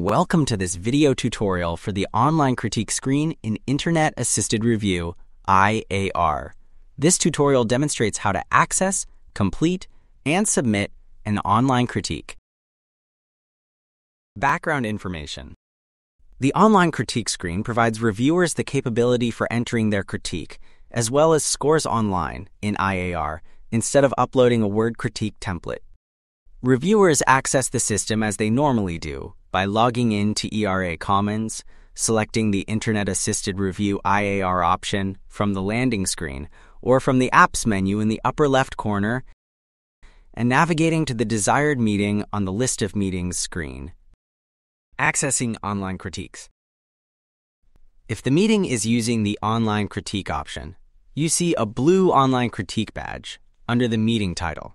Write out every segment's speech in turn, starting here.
Welcome to this video tutorial for the online critique screen in Internet Assisted Review, IAR. This tutorial demonstrates how to access, complete, and submit an online critique. Background information. The online critique screen provides reviewers the capability for entering their critique, as well as scores online in IAR, instead of uploading a Word critique template. Reviewers access the system as they normally do by logging in to ERA Commons, selecting the Internet Assisted Review IAR option from the landing screen or from the Apps menu in the upper left corner, and navigating to the desired meeting on the List of Meetings screen. Accessing online critiques. If the meeting is using the online critique option, you see a blue online critique badge under the meeting title.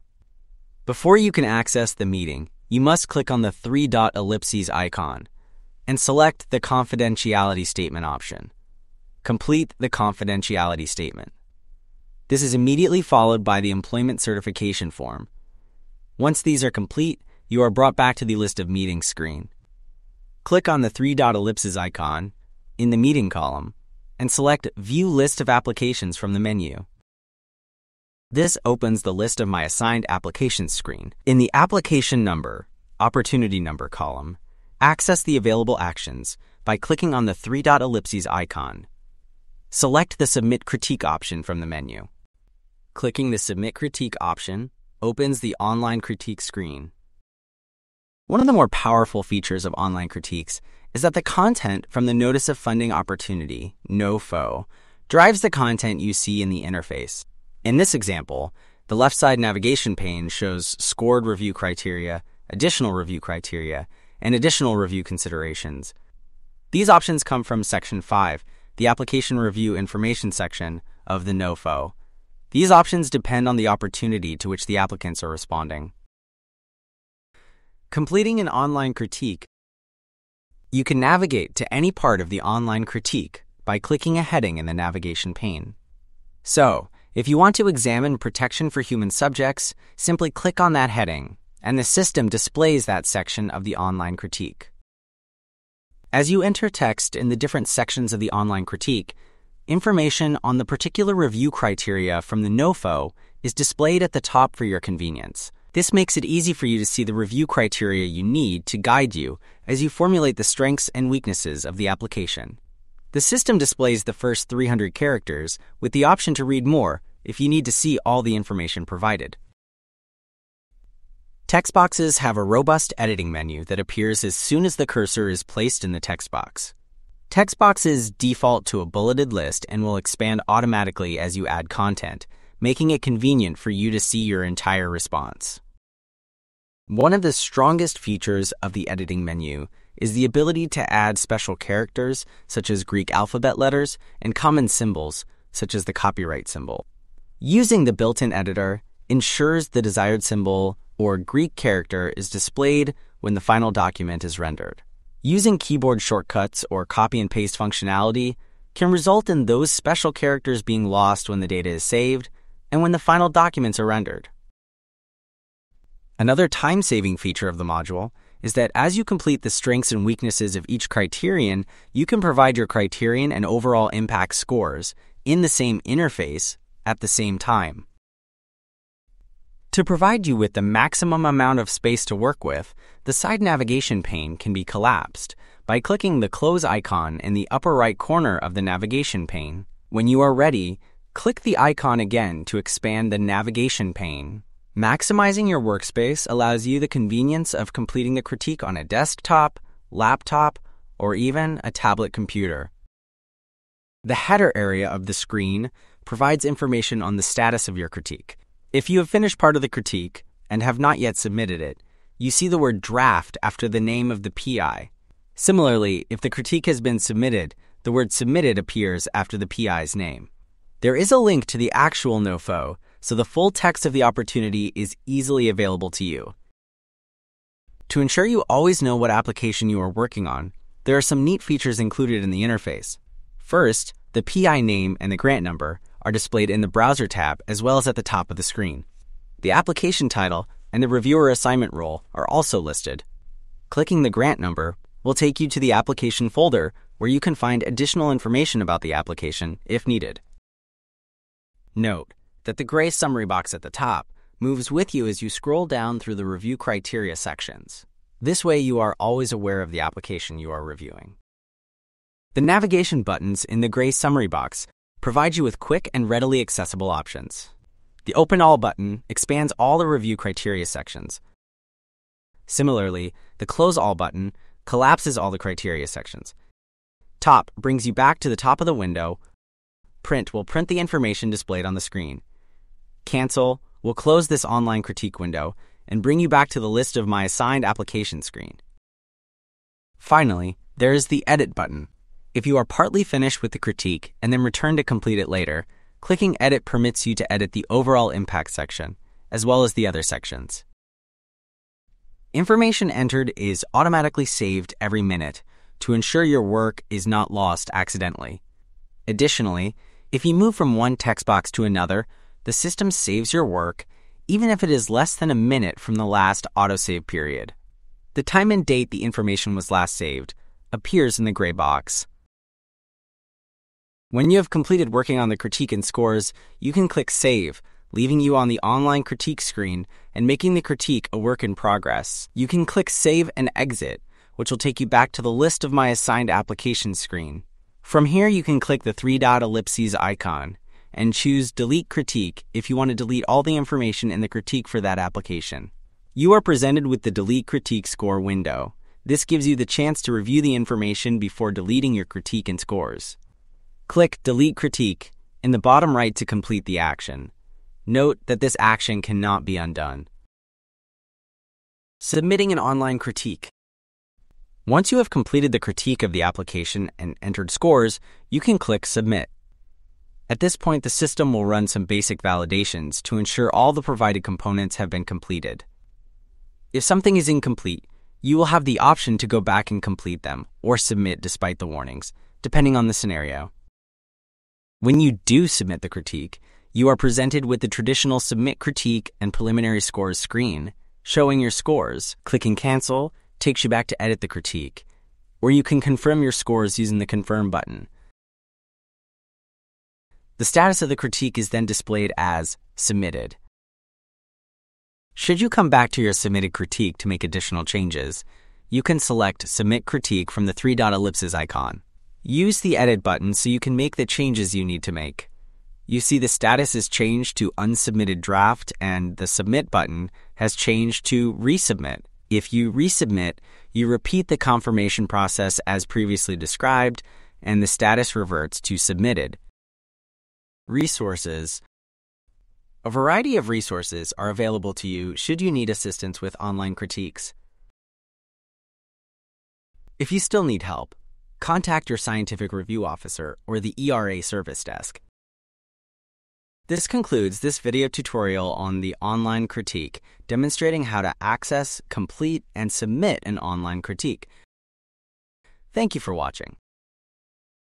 Before you can access the meeting, you must click on the three dot ellipses icon and select the confidentiality statement option. Complete the confidentiality statement. This is immediately followed by the employment certification form. Once these are complete, you are brought back to the list of meetings screen. Click on the three dot ellipses icon in the meeting column and select View List of Applications from the menu. This opens the list of my assigned applications screen. In the Application Number, Opportunity Number column, access the available actions by clicking on the three dot ellipses icon. Select the Submit Critique option from the menu. Clicking the Submit Critique option opens the online critique screen. One of the more powerful features of online critiques is that the content from the Notice of Funding Opportunity, NOFO, drives the content you see in the interface. In this example, the left side navigation pane shows scored review criteria, additional review criteria, and additional review considerations. These options come from Section 5, the Application Review Information section of the NOFO. These options depend on the opportunity to which the applicants are responding. Completing an online critique. You can navigate to any part of the online critique by clicking a heading in the navigation pane. So, if you want to examine protection for human subjects, simply click on that heading, and the system displays that section of the online critique. As you enter text in the different sections of the online critique, information on the particular review criteria from the NOFO is displayed at the top for your convenience. This makes it easy for you to see the review criteria you need to guide you as you formulate the strengths and weaknesses of the application. The system displays the first 300 characters with the option to read more if you need to see all the information provided. Text boxes have a robust editing menu that appears as soon as the cursor is placed in the text box. Text boxes default to a bulleted list and will expand automatically as you add content, making it convenient for you to see your entire response. One of the strongest features of the editing menu is the ability to add special characters, such as Greek alphabet letters, and common symbols, such as the copyright symbol. Using the built in editor ensures the desired symbol or Greek character is displayed when the final document is rendered. Using keyboard shortcuts or copy and paste functionality can result in those special characters being lost when the data is saved and when the final documents are rendered. Another time saving feature of the module is that as you complete the strengths and weaknesses of each criterion, you can provide your criterion and overall impact scores in the same interface at the same time. To provide you with the maximum amount of space to work with, the side navigation pane can be collapsed by clicking the close icon in the upper right corner of the navigation pane. When you are ready, click the icon again to expand the navigation pane. Maximizing your workspace allows you the convenience of completing the critique on a desktop, laptop, or even a tablet computer. The header area of the screen provides information on the status of your critique. If you have finished part of the critique and have not yet submitted it, you see the word draft after the name of the PI. Similarly, if the critique has been submitted, the word submitted appears after the PI's name. There is a link to the actual NOFO so the full text of the opportunity is easily available to you. To ensure you always know what application you are working on, there are some neat features included in the interface. First, the PI name and the grant number are displayed in the Browser tab as well as at the top of the screen. The application title and the reviewer assignment role are also listed. Clicking the grant number will take you to the application folder where you can find additional information about the application if needed. Note that the gray summary box at the top moves with you as you scroll down through the review criteria sections. This way, you are always aware of the application you are reviewing. The navigation buttons in the gray summary box provide you with quick and readily accessible options. The Open All button expands all the review criteria sections. Similarly, the Close All button collapses all the criteria sections. Top brings you back to the top of the window. Print will print the information displayed on the screen. Cancel will close this online critique window and bring you back to the list of my assigned application screen. Finally, there is the Edit button. If you are partly finished with the critique and then return to complete it later, clicking Edit permits you to edit the overall impact section, as well as the other sections. Information entered is automatically saved every minute to ensure your work is not lost accidentally. Additionally, if you move from one text box to another, the system saves your work even if it is less than a minute from the last autosave period. The time and date the information was last saved appears in the gray box. When you have completed working on the critique and scores, you can click Save, leaving you on the online critique screen and making the critique a work in progress. You can click Save and Exit, which will take you back to the list of my assigned applications screen. From here, you can click the three dot ellipses icon and choose Delete Critique if you want to delete all the information in the critique for that application. You are presented with the Delete Critique Score window. This gives you the chance to review the information before deleting your critique and scores. Click Delete Critique in the bottom right to complete the action. Note that this action cannot be undone. Submitting an online critique. Once you have completed the critique of the application and entered scores, you can click Submit. At this point, the system will run some basic validations to ensure all the provided components have been completed. If something is incomplete, you will have the option to go back and complete them or submit despite the warnings, depending on the scenario. When you do submit the critique, you are presented with the traditional Submit Critique and Preliminary Scores screen, showing your scores. Clicking Cancel takes you back to edit the critique, or you can confirm your scores using the Confirm button. The status of the critique is then displayed as submitted. Should you come back to your submitted critique to make additional changes, you can select Submit Critique from the three dot ellipses icon. Use the Edit button so you can make the changes you need to make. You see the status is changed to Unsubmitted Draft and the Submit button has changed to Resubmit. If you resubmit, you repeat the confirmation process as previously described and the status reverts to submitted. Resources A variety of resources are available to you should you need assistance with online critiques. If you still need help, contact your scientific review officer or the ERA service desk. This concludes this video tutorial on the online critique, demonstrating how to access, complete, and submit an online critique. Thank you for watching.